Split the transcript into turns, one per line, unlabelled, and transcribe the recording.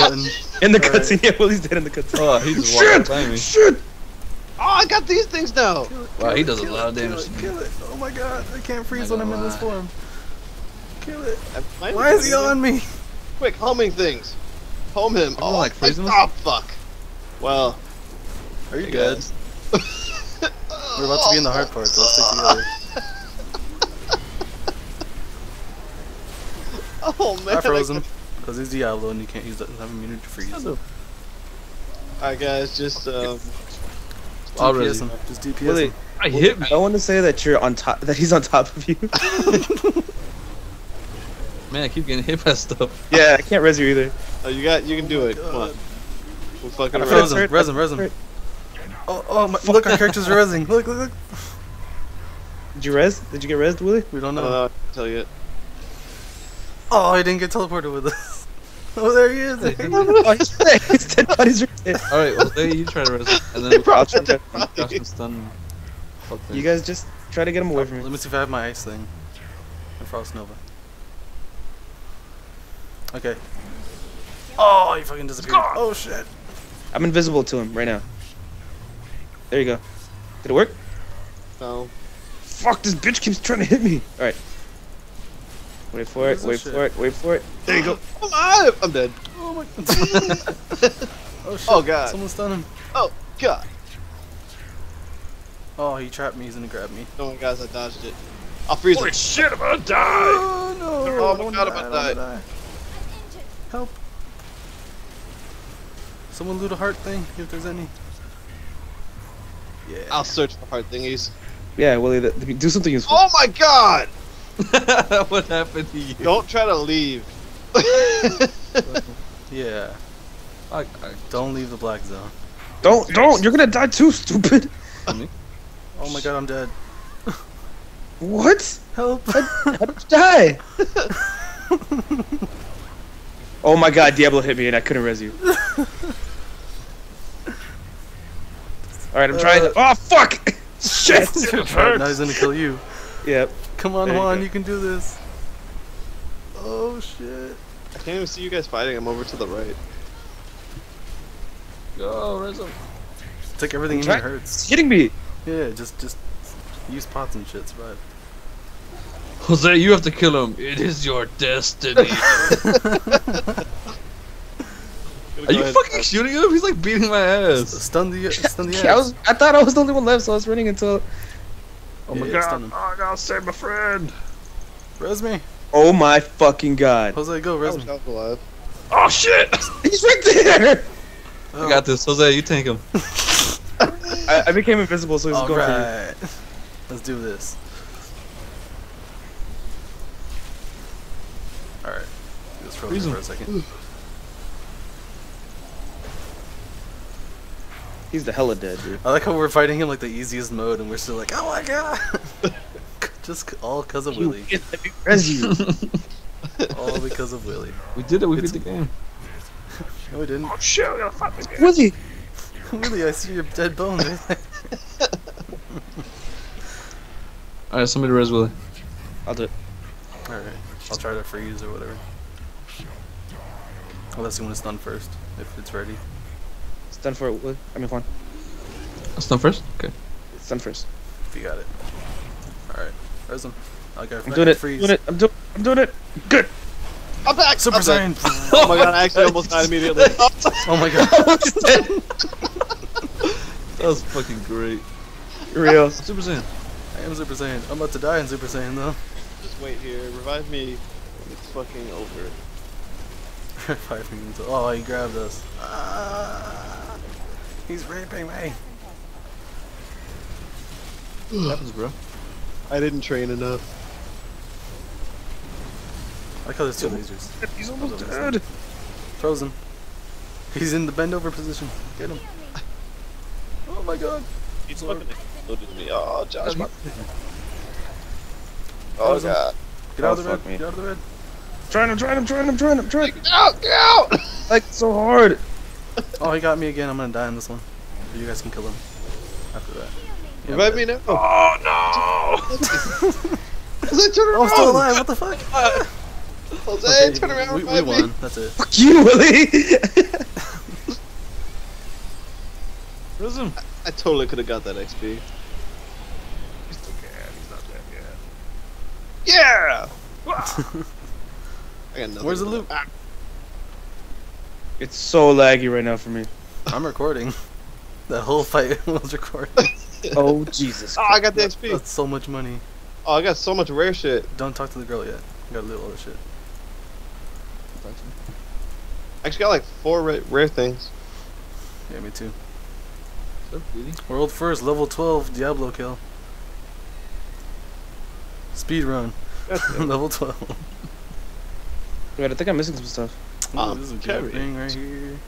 button.
In the
Alright.
cutscene, yeah, Willie's dead in the cutscene.
Oh, he just walked by me.
Shit!
Oh, I got these things now.
Wow, he does a
Kill
lot of damage.
Kill it, kill it. Oh my god, I can't freeze
I
when I'm in this form. Kill it.
Am
Why is he on me?
Quick, homing things. Home him.
gonna, like, oh, freeze him?
Oh fuck. Well,
Are you
Hey,
good? We're about to be in the hard part, so let's stick together.
Oh man.
I froze him. Because he's Diablo and you can't use that have immunity to freeze.
Alright guys, just um.
Already.
DPS him. Just DPS
Willie,
him.
I hit me.
I don't want to say that you're on top, that he's on top of you.
Man, I keep getting hit by stuff.
yeah, I can't res you either.
Oh, you got, you can do it. Come on. We'll fucking
I
around.
Froze him, res him, res him. Oh, oh, my, look, our characters are resing. Look, look, look.
Did you res? Did you get resed, Willie?
We don't know.
don't. I can tell you.
Oh, I didn't get teleported with us. Oh, there he is.
oh, he's dead. His dead body's right there.
Alright, well, there you try to res and then
They probably
Josh
tried.
can- Josh stun.
You guys just try to get him away from me.
Let
me.
me see if I have my ice thing. And Frost Nova. Okay. Oh, he fucking disappeared. Oh shit.
I'm invisible to him right now. There you go. Did it work?
No.
Fuck, this bitch keeps trying to hit me. Alright. Wait for
What
it,
is
wait
this
for it, wait for it. There you go.
I'm alive. I'm dead.
Oh my. oh shit.
Oh, God.
Someone stun him.
Oh god.
Oh, he trapped me. He's gonna grab me.
Come on, guys. I dodged it. I'll freeze him.
shit, I'm gonna die!
Oh no!
Oh my
I wanna
God, I'm gonna
I wanna
die.
die. Help! Someone loot a heart thing if there's any. Yeah.
I'll search for hard thingies.
Yeah, Willie, th- th- do something useful.
Oh my god!
what happened to you?
Don't try to leave.
Yeah.
I, I,
Don't leave the black zone.
Don't, don't! You're gonna die too, stupid!
Oh my god, I'm dead.
What?
Help!
How did you die? oh my god, Diablo hit me and I couldn't res you. Alright, I'm trying to. Oh, fuck! Shit!
now he's gonna kill you.
Yep.
Come on,
There
Juan,
go.
you can do this. Oh shit.
I can't even see you guys fighting. I'm over to the right.
go, res him.
Take everything
I'm
in here hurts.
It's hitting me!
Yeah, just just use pots and shit, survive.
Jose, you have to kill him. It is your destiny. Are you fucking shooting him? He's like beating my ass.
Stun the stun the
I, was,
ass.
I thought I was the only one left, so I was running until.
Oh my god. Stun him.
Oh, I gotta save my friend.
Res me.
Oh my fucking god.
Jose, go,
I
res
was
me.
alive.
Oh shit!
He's right there!
Oh.
I got this, Jose. You tank him.
I, I became invisible, so he was going for me.
Alright. Let's do this. Alright. Just frozen
Freeze him.
for a second.
He's the hella dead, dude.
I like how we're fighting him like the easiest mode and we're still like, oh my god! Just all because of Willie.
You, let me res you.
All because of Willie.
We did it. We
It's-
beat the game.
No, we didn't.
Oh shit! We gotta fight the game.
Willie!
Willie, I see your dead bones right.
All right, somebody res Willie.
I'll do it.
Alright. I'll try to freeze or whatever. Unless you want to stun first, if it's ready.
It's done for it, Willie. I mean, Juan.
Let's done first. Okay.
It's done first.
If you got it. Alright. Res him. I got
I'm doing it.
freeze.
Doing it. I'm doing. I'm doing it. Good.
I'm back.
Super Saiyan!
Oh my god! I actually almost died immediately.
Oh my god.
That was fucking great.
Real.
Super Saiyan.
I am Super Saiyan. I'm about to die in Super Saiyan though.
Just wait here. Revive me it's fucking over.
Five minutes. Oh, he grabbed us. Ah, he's raping me.
What happens, bro?
I didn't train enough.
I like how there's two lasers.
He's
almost
almost
dead.
dead.
Frozen. He's in the bend over position. Get him. Oh my god.
He's
Lord.
fucking exploded me. Oh, Josh. my- Oh
Frozen.
god.
Get out
Oh,
of the
fuck
red.
me.
Get out of the red.
Trying. I'm trying. I'm trying. I'm trying. I'm trying.
Get out! Get out!
Like so hard.
oh, he got me again. I'm gonna die on this one. You guys can kill him after that. Yeah, Let
me now.
Oh
no! I
turn
around.
Oh, I'm still alive. What the fuck?
Uh, Jose,
okay,
turn around.
We, we
won. Me.
That's it.
Fuck you, Willie. Prism.
I, I totally could have got that XP.
He's still can. He's not dead yet.
Yeah. I got nothing.
Where's the loot?
Ah.
It's so laggy right now for me.
I'm recording. The whole fight was recorded.
Oh Jesus.
Oh, I got the XP.
That's so much money.
Oh, I got so much rare shit.
Don't talk to the girl yet. You got a little all the shit.
I actually got like four rare, rare things.
Yeah, me too.
Is that bleeding?
World first, level 12, Diablo kill. Speed run, level 12.
Wait, I think I'm missing some stuff.
Ooh, this is a good thing right here.